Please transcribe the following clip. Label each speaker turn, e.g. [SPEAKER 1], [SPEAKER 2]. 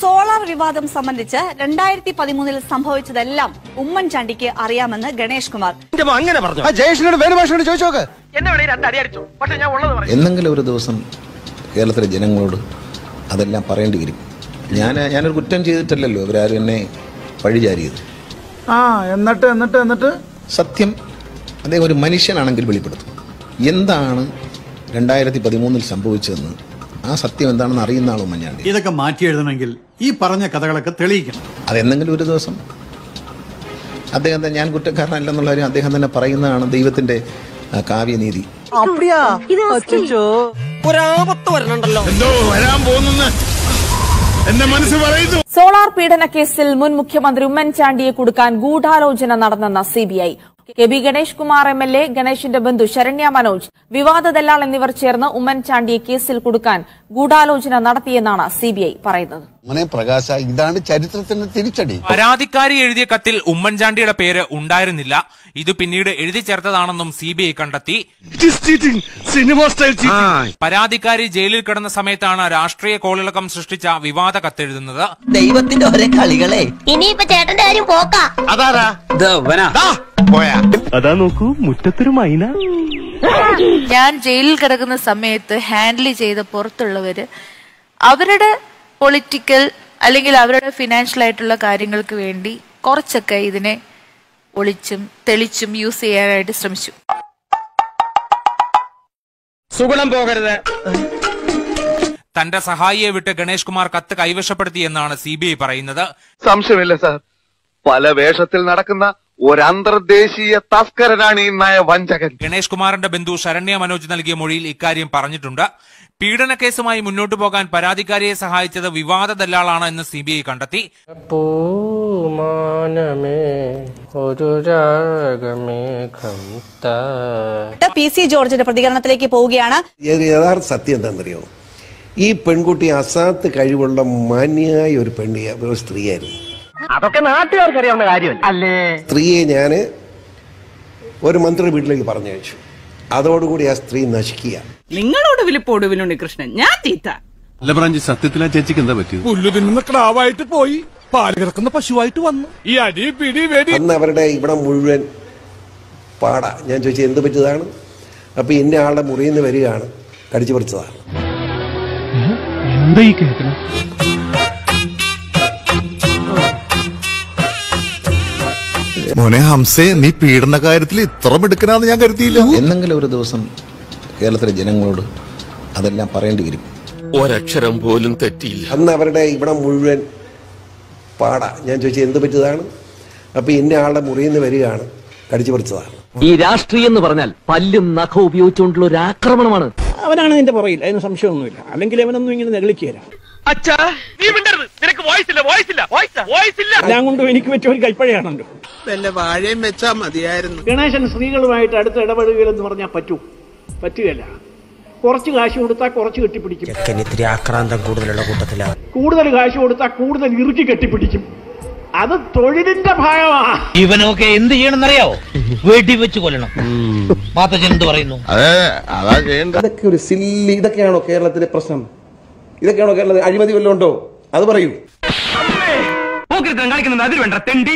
[SPEAKER 1] Solar വിവാദം സംബന്ധിച്ച് രണ്ടായിരത്തി പതിമൂന്നിൽ സംഭവിച്ചതെല്ലാം ഉമ്മൻചാണ്ടിക്ക് അറിയാമെന്ന് ഗണേഷ് കുമാർ.
[SPEAKER 2] അങ്ങനെ പറഞ്ഞു?
[SPEAKER 3] ജയേഷിനോട് വേണുഭാഷയോട് ചോദിച്ചോക്ക്
[SPEAKER 4] എന്നെങ്കിലും ഒരു ദിവസം കേരളത്തിലെ ജനങ്ങളോട് അതെല്ലാം പറയേണ്ടി വരും. ഞാൻ ഞാനൊരു കുറ്റം ചെയ്തിട്ടല്ലല്ലോ ഇവരാരും എന്നെ പഴിചാരിയത്
[SPEAKER 3] ആ എന്നിട്ട് എന്നിട്ട് എന്നിട്ട്?
[SPEAKER 4] സത്യം അദ്ദേഹം ഒരു മനുഷ്യനാണെങ്കിൽ വെളിപ്പെടുത്തും. എന്താണ് രണ്ടായിരത്തി പതിമൂന്നിൽ സംഭവിച്ചതെന്ന് ആ സത്യം എന്താണെന്ന് അറിയുന്ന ആളും മഞ്ഞാണ്ടി.
[SPEAKER 5] ഇതൊക്കെ മാറ്റി എഴുതണമെങ്കിൽ ഈ പറഞ്ഞ കഥകളൊക്കെ തെളിയിക്കണം.
[SPEAKER 4] അതെന്തെങ്കിലും ഒരു ദിവസം. അദ്ദേഹം തന്നെ ഞാൻ കുറ്റക്കാരനല്ലെന്നുള്ള കാര്യം അദ്ദേഹം തന്നെ പറയുന്നതാണ് ദൈവത്തിന്റെ കാവ്യനീതി.
[SPEAKER 2] ഒരാപത്ത് വരണുണ്ടല്ലോ
[SPEAKER 6] സോളാർ പീഡന കേസിൽ മുൻ മുഖ്യമന്ത്രി ഉമ്മൻചാണ്ടിയെ കൊടുക്കാൻ ഗൂഢാലോചന നടന്നെന്ന CBI K B Ganesh Kumar M L A ഗണേഷിന്റെ ബന്ധു ശരണ്യ മനോജ് വിവാദ ദല്ലാൾ എന്നിവർ ചേർന്ന് ഉമ്മൻചാണ്ടിയെ കേസിൽ കൊടുക്കാൻ ഗൂഢാലോചന നടത്തിയെന്നാണ് സിബിഐ പറയുന്നത്.
[SPEAKER 7] ഐ പ്രകാശ ഇതാണ് ചരിത്രത്തിന്റെ തിരിച്ചടി.
[SPEAKER 8] പരാതിക്കാരി എഴുതിയ കത്തിൽ ഉമ്മൻചാണ്ടിയുടെ പേര് ഉണ്ടായിരുന്നില്ല. ഇത് പിന്നീട് എഴുതി ചേർത്തതാണെന്നും സി ബി ഐ കണ്ടെത്തി. പരാതിക്കാരി ജയിലിൽ കിടന്ന സമയത്താണ് രാഷ്ട്രീയ കോളിളക്കം സൃഷ്ടിച്ച വിവാദ കത്തെഴുതുന്നത്.
[SPEAKER 2] ദൈവത്തിന്റെ ഒരേ കളികളെ.
[SPEAKER 9] ഇനിയിപ്പൊ ചേട്ടന്റെ കാര്യം പോക്കാ.
[SPEAKER 10] അതാ നോക്കൂ മുറ്റത്തൊരു മൈന.
[SPEAKER 9] ഞാൻ ജയിലിൽ കിടക്കുന്ന സമയത്ത് ഹാൻഡിൽ ചെയ്ത പുറത്തുള്ളവര് അവരുടെ പൊളിറ്റിക്കൽ അല്ലെങ്കിൽ അവരുടെ ഫിനാൻഷ്യൽ ആയിട്ടുള്ള കാര്യങ്ങൾക്ക് വേണ്ടി കുറച്ചൊക്കെ ഇതിനെ ഒളിച്ചും തെളിച്ചും യൂസ് ചെയ്യാനായിട്ട് ശ്രമിച്ചു.
[SPEAKER 2] സുഗുണം പോകരുത്.
[SPEAKER 8] തന്റെ സഹായിയെ വിട്ട് ഗണേഷ് കുമാർ കത്ത് കൈവശപ്പെടുത്തിയെന്നാണ് സി ബി ഐ പറയുന്നത്.
[SPEAKER 11] സംശയമില്ല സാർ. പല വേഷത്തിൽ നടക്കുന്ന ഒരു അന്തർദേശീയ തസ്കരനാണ് ഈ നയ വഞ്ചകൻ
[SPEAKER 8] ഗണേഷ് കുമാറിന്റെ ബന്ധു ശരണ്യ മനോജ് നൽകിയ മൊഴിയിൽ ഇക്കാര്യം പറഞ്ഞിട്ടുണ്ട്. പീഡന കേസുമായി മുന്നോട്ടു പോകാൻ പരാതിക്കാരിയെ സഹായിച്ചത് വിവാദ ദല്ലാളാണ് എന്ന് സി ബി ഐ കണ്ടെത്തി.
[SPEAKER 1] പി സി ജോർജിന്റെ പ്രതികരണത്തിലേക്ക് പോവുകയാണ്.
[SPEAKER 7] യഥാർത്ഥ സത്യം എന്താണെന്നറിയോ? ഈ പെൺകുട്ടി അസാത്ത് കഴിവുള്ള മാന്യായ ഒരു പെണ്ണിയ ഒരു സ്ത്രീയായിരുന്നു.
[SPEAKER 2] അതൊക്കെ നാട്ടുകാർക്ക് അറിയാവുന്ന കാര്യമല്ല? അല്ലേ?
[SPEAKER 7] സ്ത്രീയെ ഞാൻ ഒരു മന്ത്രി വീട്ടിലേക്ക് പറഞ്ഞു അയച്ചു അതോടുകൂടി ആ സ്ത്രീ നശിക്കുക.
[SPEAKER 9] നിങ്ങളോട് വിളിപ്പോടുവിനുണ്ണി കൃഷ്ണൻ ഞാൻ തീറ്റ.
[SPEAKER 5] അല്ല പറഞ്ഞു സത്യത്തിൽ ആ ചേച്ചിക്ക് എന്താ പറ്റിയത്?
[SPEAKER 3] പുല്ലു തിന്നുന്ന ക്ലാവായിട്ട് പോയി. പാൽ കിടക്കുന്ന പശുവായിട്ട് വന്നു. ഈ അടി പിടി വെടി.
[SPEAKER 7] അന്ന് അവരുടെ ഇവിടെ മുഴുവൻ പാടാ. ഞാൻ ചോദിച്ചത് എന്ത് പറ്റിയതാണ്? അപ്പൊ ഇന്ന ആളുടെ മുറിയിൽ നിന്ന് വരികയാണ് കടിച്ചു പറിച്ചതാണ്.
[SPEAKER 10] എന്താ ഈ കേൾക്കണം
[SPEAKER 3] മോനെ ഹംസേ നീ പീഡന കാര്യത്തിൽ ഇത്ര മിടുക്കനാന്ന് ഞാൻ കരുതിയില്ല.
[SPEAKER 4] എന്നെങ്കിലും ഒരു ദിവസം കേരളത്തിലെ ജനങ്ങളോട് അതെല്ലാം പറയേണ്ടി വരും.
[SPEAKER 11] ഒരക്ഷരം പോലും തെറ്റിയില്ല.
[SPEAKER 7] അന്ന് അവരുടെ ഇവിടെ മുഴുവൻ പാടാ. ഞാൻ ചോദിച്ചത് എന്ത് പറ്റിയതാണ്? അപ്പൊ ഇന്ന ആളുടെ മുറിയിൽ നിന്ന് വരികയാണ് കടിച്ചു പറിച്ചതാണ്.
[SPEAKER 2] ഈ രാഷ്ട്രീയം എന്ന് പറഞ്ഞാൽ പല്ലും നഖം ഉപയോഗിച്ചുകൊണ്ടുള്ള ഒരു ആക്രമണമാണ്.
[SPEAKER 10] അവനാണ് നിന്റെ പുറകിൽ അതിന് സംശയമൊന്നുമില്ല. അല്ലെങ്കിൽ അവനൊന്നും ഇങ്ങനെ നെകളിക്കുകയില്ല
[SPEAKER 2] അച്ഛാ നീ മിണ്ടരുത്. നിനക്ക് വോയിസ് ഇല്ല വോയിസ് ഇല്ല വോയിസ് വോയിസ് ഇല്ല.
[SPEAKER 10] എല്ലാം കൊണ്ടും എനിക്ക് പറ്റിയ ഒരു കൈപ്പഴയാണല്ലോ
[SPEAKER 3] വല്ല വാഴയും വെച്ചാ മതിയായിരുന്നു.
[SPEAKER 10] ഗണേശൻ സ്ത്രീകളുമായിട്ട് അടുത്ത് ഇടപെടുകയെന്ന് പറഞ്ഞാൽ പറ്റൂ. പറ്റുകയല്ല. കുറച്ച് കാശ് കൊടുത്താൽ കുറച്ച് കെട്ടിപ്പിടിക്കും.
[SPEAKER 2] ഇത്തിരി ആക്രാന്തം കൂടുതലുള്ള കൂട്ടത്തിലാണ്
[SPEAKER 10] കൂടുതൽ കാശ് കൊടുത്താൽ കൂടുതൽ ഇറുക്കി കെട്ടിപ്പിടിക്കും. അത് തൊഴിലിന്റെ ഭാഗമാ.
[SPEAKER 2] ഇവനൊക്കെ എന്ത് ചെയ്യണമെന്നറിയാവോ? വെടി വെച്ച് കൊല്ലണം. മാത്തച്ഛൻ എന്ത് പറയുന്നു?
[SPEAKER 11] അതെ അതാ ചെയ്യണ്ട
[SPEAKER 7] ഇതൊക്കെ ഒരു സില്ലി ഇതൊക്കെയാണോ കേരളത്തിലെ പ്രശ്നം? ഇതൊക്കെയാണോ കേരളത്തിൽ അഴിമതി വല്ലതും ഉണ്ടോ? അത് പറയൂ.
[SPEAKER 2] കളിക്കുന്നത് അതിൽ വേണ്ട തെണ്ടി.